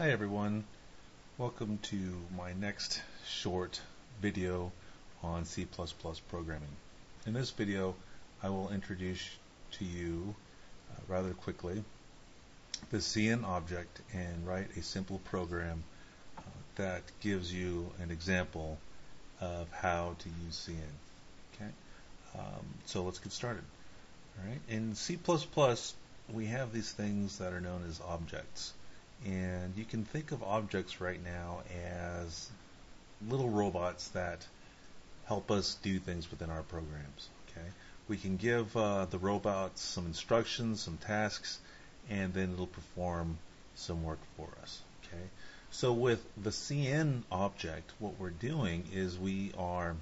Hi everyone, welcome to my next short video on C++ programming. In this video I will introduce to you uh, rather quickly the cin object and write a simple program uh, that gives you an example of how to use cin. Okay, um, so let's get started. All right, in C++ we have these things that are known as objects. And you can think of objects right now as little robots that help us do things within our programs. Okay, we can give uh, the robots some instructions, some tasks, and then it'll perform some work for us. Okay, so with the cin object, what we're doing is we are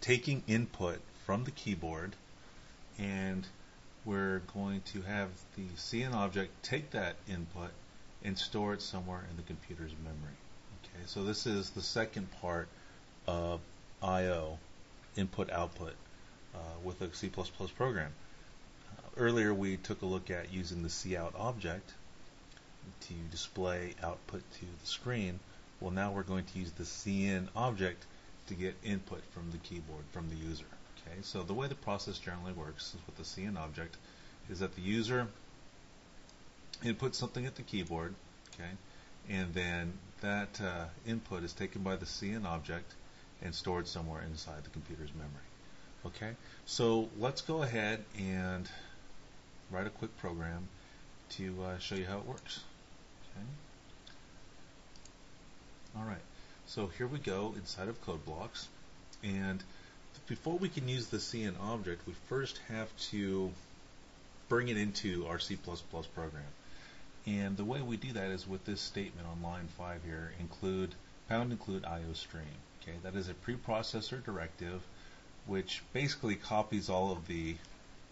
taking input from the keyboard and we're going to have the cin object take that input and store it somewhere in the computer's memory. Okay, so this is the second part of I/O, input output, uh, with a C++ program. Uh, earlier we took a look at using the cout object to display output to the screen. Well, now we're going to use the cin object to get input from the keyboard from the user. Okay, so the way the process generally works is with the cin object is that the user inputs something at the keyboard, okay, and then that uh, input is taken by the cin object and stored somewhere inside the computer's memory. Okay, so let's go ahead and write a quick program to uh, show you how it works. Okay. All right, so here we go inside of Code::Blocks, and before we can use the cin object, we first have to bring it into our C++ program. And the way we do that is with this statement on line 5 here, include pound include iostream. Okay, that is a preprocessor directive which basically copies all of the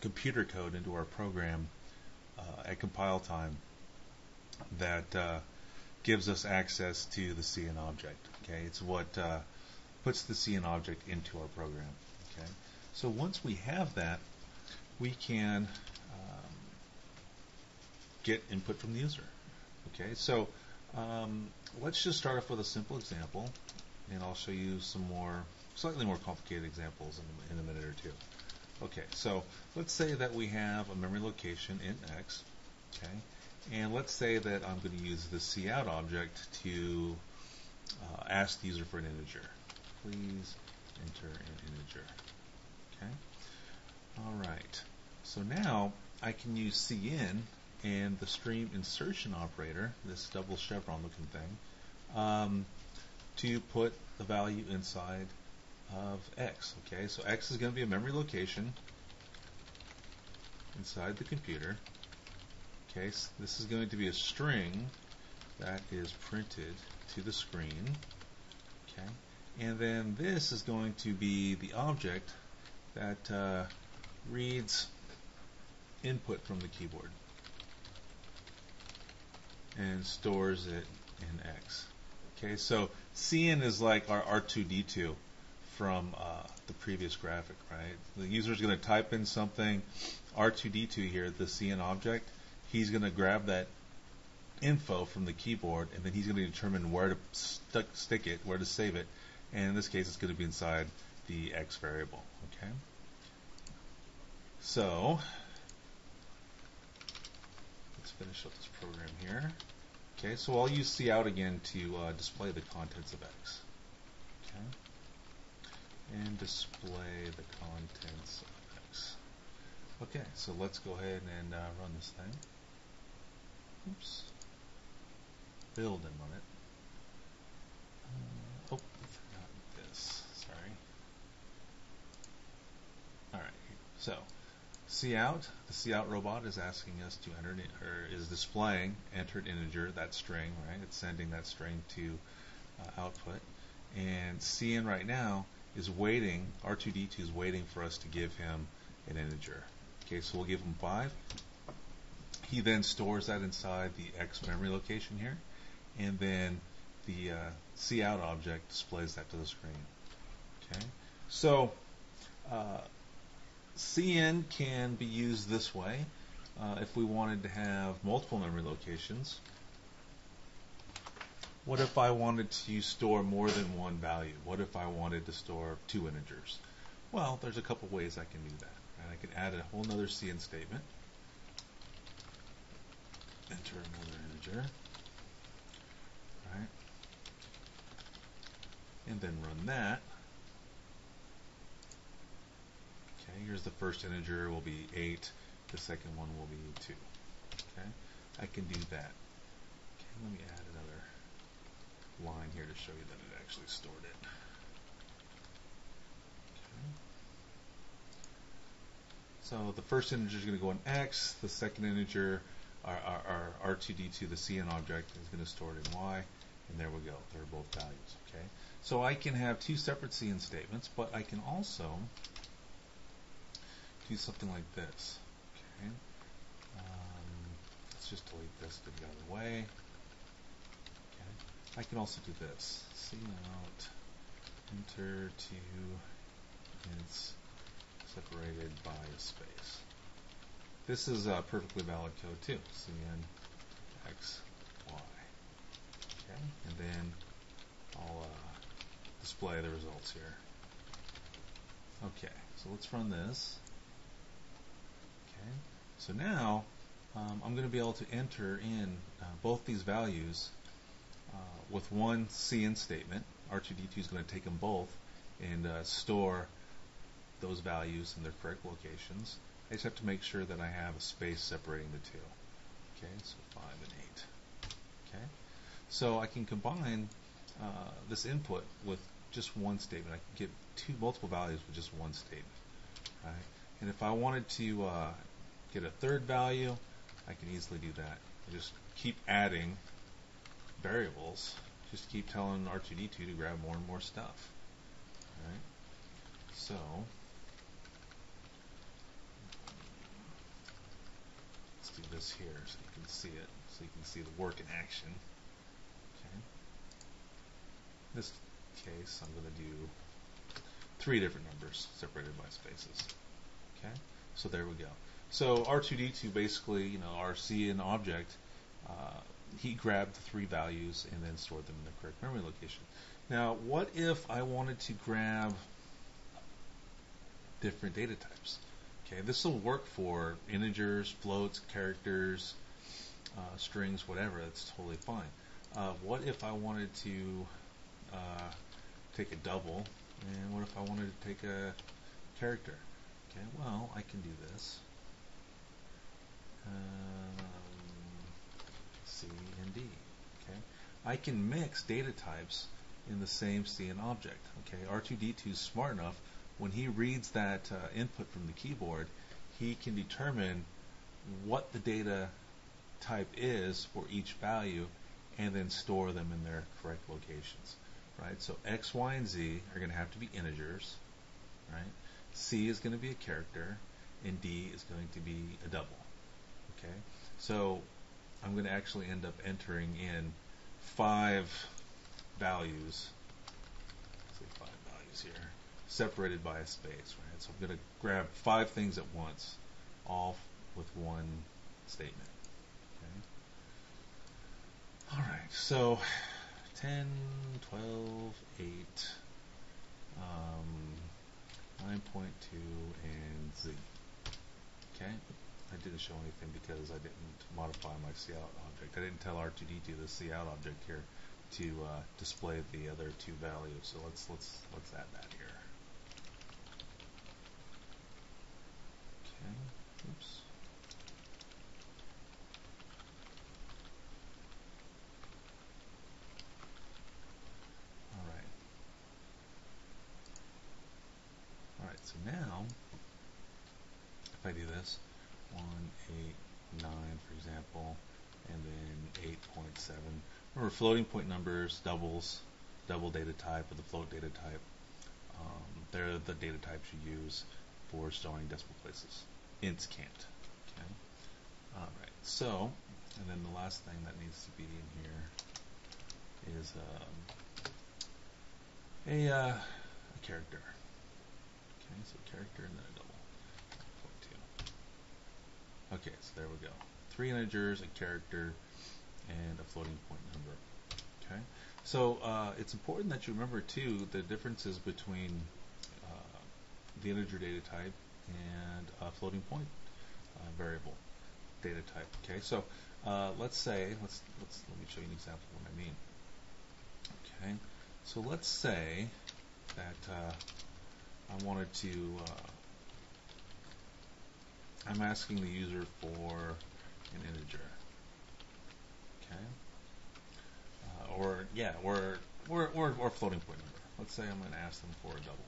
computer code into our program uh, at compile time that uh, gives us access to the cin object. Okay, it's what uh, puts the cin object into our program. Okay, so once we have that, we can um, get input from the user. Okay, so um, let's just start off with a simple example, and I'll show you some more, slightly more complicated examples in, in a minute or two. Okay, so let's say that we have a memory location int x, okay, and let's say that I'm going to use the cout object to uh, ask the user for an integer. Please enter an integer. Okay. All right. So now I can use cin and the stream insertion operator, this double chevron looking thing, um, to put the value inside of x. Okay, so x is going to be a memory location inside the computer. Okay, so this is going to be a string that is printed to the screen. Okay, and then this is going to be the object that uh, reads input from the keyboard and stores it in X. Okay, so cin is like our R2D2 from uh, the previous graphic, right? The user is going to type in something, R2D2 here, the cin object. He's going to grab that info from the keyboard, and then he's going to determine where to stick it, where to save it, and in this case, it's going to be inside the X variable. Okay. So let's finish up this program here. Okay, so I'll use cout again to uh, display the contents of X. Okay, and display the contents of X. Okay, so let's go ahead and uh, run this thing. Oops. Build and run it. Uh, oh, I forgot this. Sorry. All So cout, the cout robot is asking us to enter, or is displaying entered integer, that string, right? It's sending that string to uh, output. And cin right now is waiting, R2D2 is waiting for us to give him an integer. Okay, so we'll give him 5. He then stores that inside the X memory location here, and then the uh, cout object displays that to the screen. Okay, so uh, cin can be used this way. Uh, if we wanted to have multiple memory locations, what if I wanted to store more than one value? What if I wanted to store two integers? Well, there's a couple ways I can do that. Right? I can add a whole other cin statement. Enter another integer. Right? And then run that. Okay, here's the first integer will be 8. The second one will be 2. Okay, I can do that. Okay, let me add another line here to show you that it actually stored it. Okay. So the first integer is going to go in x, the second integer, our, our, our R2D2, the cin object, is going to store it in y, and there we go. They're both values. Okay. So I can have two separate cin statements, but I can also do something like this. Okay. Um, let's just delete this to get out of the way. Okay. I can also do this. C out enter to it's separated by a space. This is a perfectly valid code too. cin x y. Okay, and then I'll uh, display the results here. Okay, so let's run this. Okay, so now um, I'm going to be able to enter in uh, both these values uh, with one cin statement. R2D2 is going to take them both and uh, store those values in their correct locations. I just have to make sure that I have a space separating the two. Okay, so 5 and 8. Okay, so I can combine uh, this input with just one statement. I can get two multiple values with just one statement. Right? And if I wanted to uh, get a third value, I can easily do that. I just keep adding variables. Just keep telling R2D2 to grab more and more stuff. Right? So let's do this here so you can see it, so you can see the work in action. Okay. In this case, I'm going to do three different numbers separated by spaces. Okay. So there we go. So R2D2 basically, you know, our cin object, uh, he grabbed the three values and then stored them in the correct memory location. Now, what if I wanted to grab different data types? Okay, this will work for integers, floats, characters, uh, strings, whatever. That's totally fine. Uh, what if I wanted to uh, take a double, and what if I wanted to take a character? Okay, well, I can do this. Um, C and D. Okay, I can mix data types in the same cin object. Okay, R2D2 is smart enough when he reads that uh, input from the keyboard, he can determine what the data type is for each value and then store them in their correct locations. Right? So X, Y, and Z are going to have to be integers. Right? C is going to be a character, and D is going to be a double. Okay? So I'm going to actually end up entering in five values. Let's say five values here, separated by a space, right? So I'm going to grab five things at once, all with one statement. Okay? All right, so 10, 12, 8, um, 9.2, and Z. Okay? I didn't show anything because I didn't modify my cout object. I didn't tell R2D2 the cout object here to uh, display the other two values. So let's let's let's add that here. Okay. Oops. All right. All right. So now, if I do this, 1, 8, 9, for example, and then 8.7. Remember, floating point numbers, doubles, double data type, or the float data type. Um, they're the data types you use for storing decimal places. Ints can't. Okay. All right. So, and then the last thing that needs to be in here is um, a, uh, a character. Okay, so character and then a double. Okay, so there we go. Three integers, a character, and a floating point number. Okay, so uh, it's important that you remember too the differences between uh, the integer data type and a floating point uh, variable data type. Okay, so uh, let's say let's let's let me show you an example of what I mean. Okay, so let's say that uh, I wanted to uh, I'm asking the user for an integer. Okay. Uh, or yeah, or, or or or floating point number. Let's say I'm going to ask them for a double.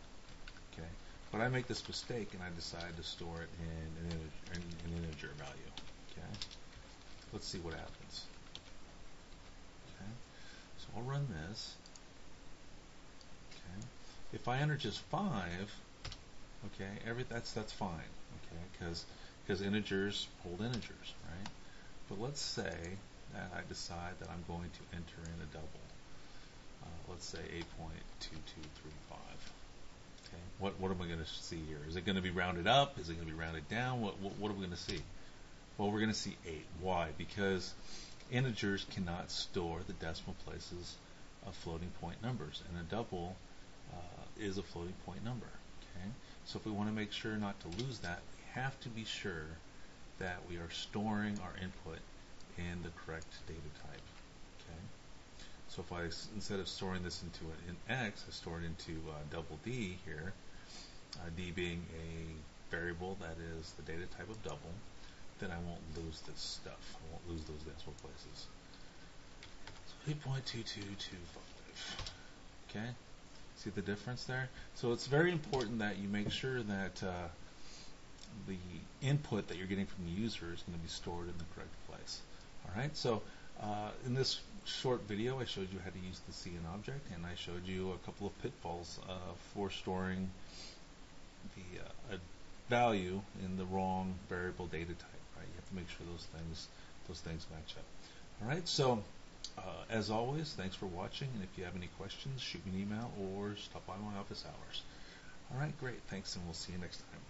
Okay. But I make this mistake and I decide to store it in an integer, in an integer value. Okay. Let's see what happens. Okay. So I'll run this. If I enter just five, okay, every that's that's fine. Okay, because because integers hold integers, right? But let's say that I decide that I'm going to enter in a double. Uh, let's say 8.2235. Okay, what what am I going to see here? Is it going to be rounded up? Is it going to be rounded down? What what, what are we going to see? Well, we're going to see 8. Why? Because integers cannot store the decimal places of floating point numbers, and a double uh, is a floating point number. Okay, so if we want to make sure not to lose that, we have to be sure that we are storing our input in the correct data type. Okay. So if I, instead of storing this into an X, I store it into uh, double D here, uh, D being a variable that is the data type of double, then I won't lose this stuff. I won't lose those decimal places. So 8.2225. Okay. See the difference there? So it's very important that you make sure that uh, the input that you're getting from the user is going to be stored in the correct place. All right, so uh, in this short video, I showed you how to use the cin object, and I showed you a couple of pitfalls uh, for storing the uh, value in the wrong variable data type. Right, you have to make sure those things those things match up. All right, so. Uh, as always, thanks for watching, and if you have any questions, shoot me an email or stop by my office hours. All right, great. Thanks, and we'll see you next time.